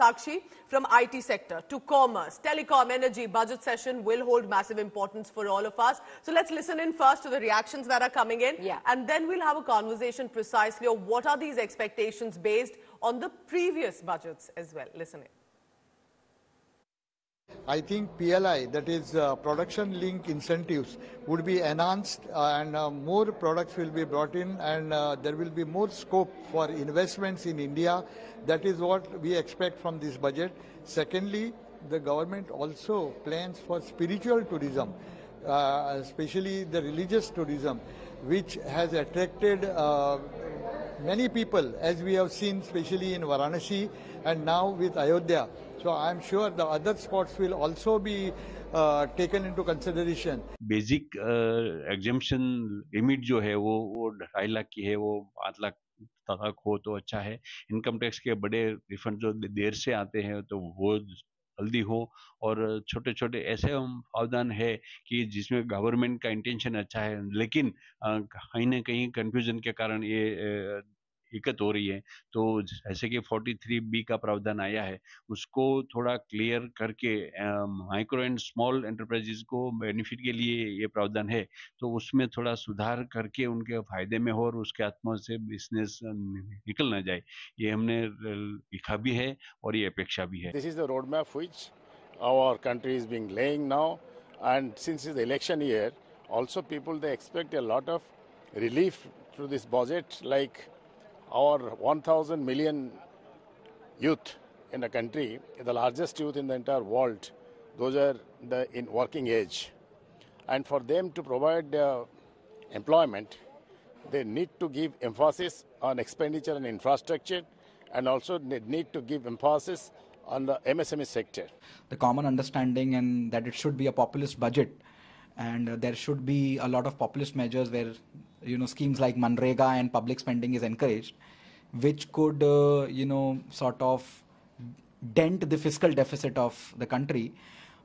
Sakshi, from IT sector to commerce, telecom, energy, budget session will hold massive importance for all of us. So let's listen in first to the reactions that are coming in. Yeah. And then we'll have a conversation precisely of what are these expectations based on the previous budgets as well. Listen in. I think PLI, that is uh, production link incentives, would be enhanced uh, and uh, more products will be brought in and uh, there will be more scope for investments in India. That is what we expect from this budget. Secondly, the government also plans for spiritual tourism, uh, especially the religious tourism, which has attracted uh, many people, as we have seen, especially in Varanasi and now with Ayodhya. So sure the other spots will also be uh, taken into consideration. है वो पाँच लाख तक हो तो अच्छा है income tax के बड़े रिफंड जो देर से आते हैं तो वो जल्दी हो और छोटे छोटे ऐसे प्रावधान है कि जिसमें गवर्नमेंट का इंटेंशन अच्छा है लेकिन कहीं ना कहीं कंफ्यूजन के कारण ये दिक्कत हो तो रही है। तो जैसे कि 43 बी का प्रावधान आया है, उसको थोड़ा क्लियर करके माइक्रो एंड स्मॉल एंटरप्राइजेस को बेनिफिट के लिए ये प्रावधान है। तो उसमें थोड़ा सुधार करके उनके फ़ायदे में हो और उसके आत्मा से बिज़नेस निकल ना जाए, ये हमने लिखा भी है और ये अपेक्षा भी है। This is the road map which our country is being laying now and since is election year also people they expect a lot of our 1,000 million youth in the country, the largest youth in the entire world. Those are the in working age, and for them to provide uh, employment, they need to give emphasis on expenditure and infrastructure, and also need to give emphasis on the MSME sector. the common understanding and that it should be a populist budget and there should be a lot of populist measures where you know schemes like manrega and public spending is encouraged which could uh, you know sort of dent the fiscal deficit of the country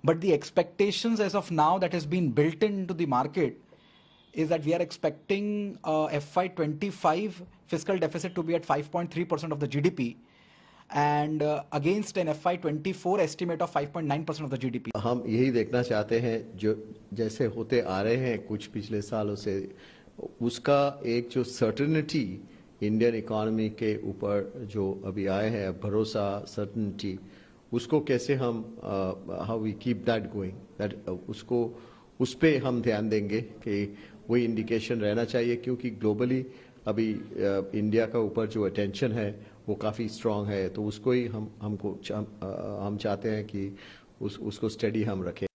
but the expectations as of now that has been built into the market is that we are expecting uh, FY25 fiscal deficit to be at 5.3% of the GDP and uh, against an FY24 estimate of 5.9% of the GDP. हम यही देखना चाहते हैं जो जैसे होते आ रहे हैं कुछ पिछले सालों से उसका एक जो सर्टनिटी इंडियन इकोनॉमी के ऊपर जो अभी आए हैं भरोसा सर्टनिटी उसको कैसे हम how we keep that going that उसको उस पर हम ध्यान देंगे कि वही इंडिकेशन रहना चाहिए क्योंकि ग्लोबली अभी इंडिया का ऊपर जो अटेंशन है वो काफ़ी स्ट्रांग है तो उसको ही हम हमको हम, हम चाहते हैं कि उस उसको स्टडी हम रखें।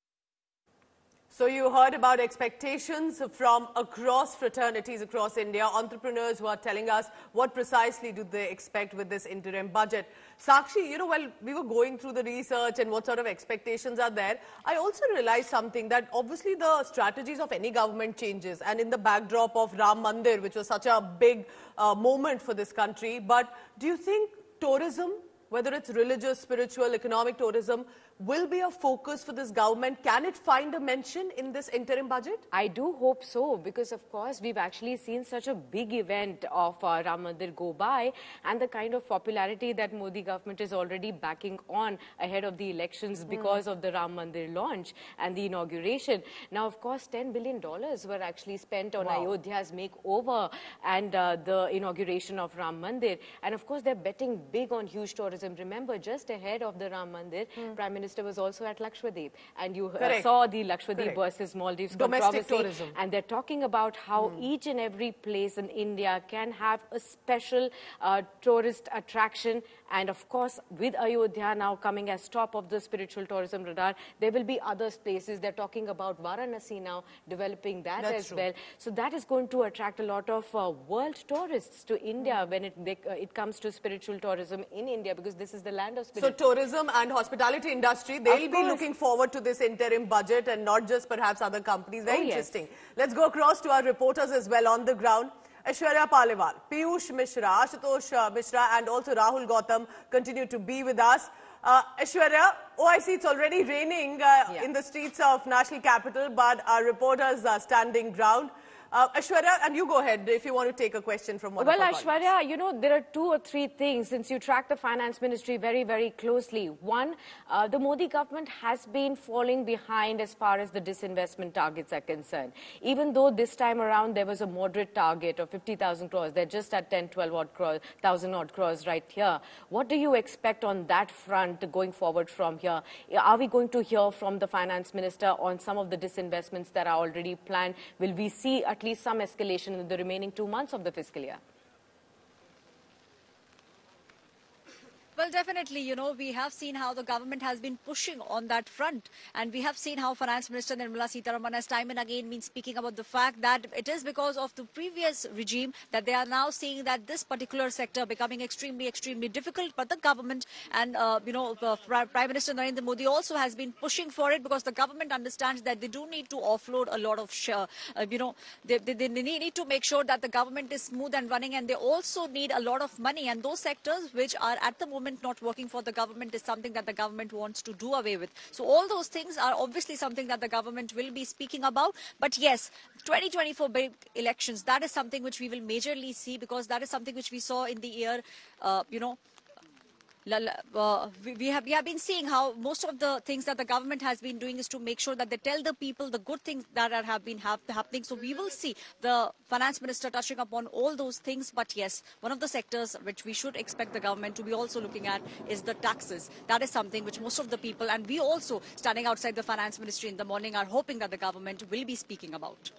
So you heard about expectations from across fraternities across India, entrepreneurs who are telling us what precisely do they expect with this interim budget. Sakshi, you know, while we were going through the research and what sort of expectations are there, I also realized something that obviously the strategies of any government changes and in the backdrop of Ram Mandir, which was such a big uh, moment for this country, but do you think tourism, whether it's religious, spiritual, economic tourism, will be a focus for this government? Can it find a mention in this interim budget? I do hope so because, of course, we've actually seen such a big event of uh, Ram Mandir go by and the kind of popularity that Modi government is already backing on ahead of the elections because of the Ram Mandir launch and the inauguration. Now, of course, $10 billion were actually spent on Ayodhya's makeover and uh, the inauguration of Ram Mandir. And, of course, they're betting big on huge tourism. Remember, just ahead of the Ram Mandir, Prime Minister was also at Lakshadweep and you uh, saw the Lakshadweep versus Maldives Domestic controversy. tourism. And they're talking about how each and every place in India can have a special uh, tourist attraction. And of course, with Ayodhya now coming as top of the spiritual tourism radar, there will be other places. They're talking about Varanasi now, developing that That's as true. well. So that is going to attract a lot of uh, world tourists to India when it, they, uh, it comes to spiritual tourism in India because this is the land of So tourism and hospitality industry, they'll be looking forward to this interim budget and not just perhaps other companies. Very Oh, yes. interesting. Let's go across to our reporters as well on the ground. Aishwarya Paliwal, Piyush Mishra, Ashutosh uh, Mishra and also Rahul Gautam continue to be with us. Uh, I see it's already raining uh, Yeah. in the streets of national capital, but our reporters are standing ground. Uh, Aishwarya, and you go ahead if you want to take a question from one well, of colleagues. Aishwarya, you know, there are two or three things since you track the finance ministry very, very closely. One, uh, the Modi government has been falling behind as far as the disinvestment targets are concerned. Even though this time around there was a moderate target of 50,000 crores, they're just at 10, 12 odd crores, thousand odd crores right here. What do you expect on that front going forward from here? Are we going to hear from the finance minister on some of the disinvestments that are already planned? Will we see at least some escalation in the remaining two months of the fiscal year? Well, definitely, you know, we have seen how the government has been pushing on that front. And we have seen how Finance Minister Nirmala Sitharaman has time and again been speaking about the fact that it is because of the previous regime that they are now seeing that this particular sector becoming extremely, extremely difficult. But the government and, uh, you know, uh, Prime Minister Narendra Modi also has been pushing for it because the government understands that they do need to offload a lot of, share, uh, you know, they, they, they need to make sure that the government is smooth and running and they also need a lot of money. And those sectors which are at the moment not working for the government is something that the government wants to do away with. So all those things are obviously something that the government will be speaking about. But yes, 2024 big elections, that is something which we will majorly see because that is something which we saw in the year, uh, you know, we, have, we have been seeing how most of the things that the government has been doing is to make sure that they tell the people the good things that are, have been have, happening. So we will see the finance minister touching upon all those things. But yes, one of the sectors which we should expect the government to be also looking at is the taxes. That is something which most of the people and we also standing outside the finance ministry in the morning are hoping that the government will be speaking about.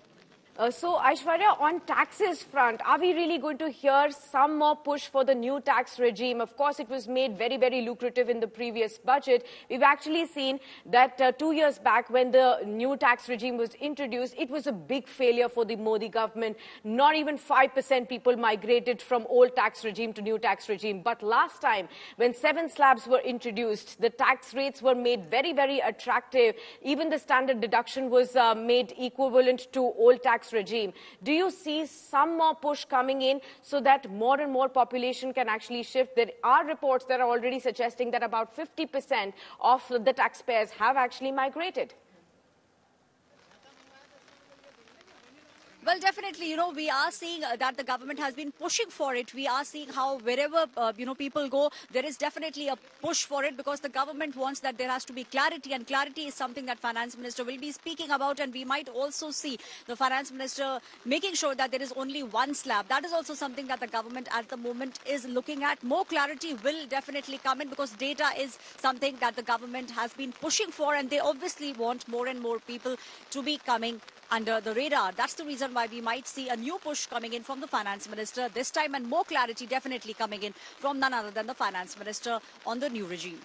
Uh, so, Aishwarya, on taxes front, are we really going to hear some more push for the new tax regime? Of course, it was made very, very lucrative in the previous budget. We've actually seen that uh, two years back when the new tax regime was introduced, it was a big failure for the Modi government. Not even 5% people migrated from old tax regime to new tax regime. But last time, when seven slabs were introduced, the tax rates were made very, very attractive. Even the standard deduction was uh, made equivalent to old tax tax regime. Do you see some more push coming in so that more and more population can actually shift? There are reports that are already suggesting that about 50% of the taxpayers have actually migrated. Well, definitely, you know, we are seeing uh, that the government has been pushing for it. We are seeing how wherever, uh, you know, people go, there is definitely a push for it because the government wants that there has to be clarity and clarity is something that finance minister will be speaking about and we might also see the finance minister making sure that there is only one slab. That is also something that the government at the moment is looking at. More clarity will definitely come in because data is something that the government has been pushing for and they obviously want more and more people to be coming under the radar. That's the reason why we might see a new push coming in from the finance minister this time and more clarity definitely coming in from none other than the finance minister on the new regime.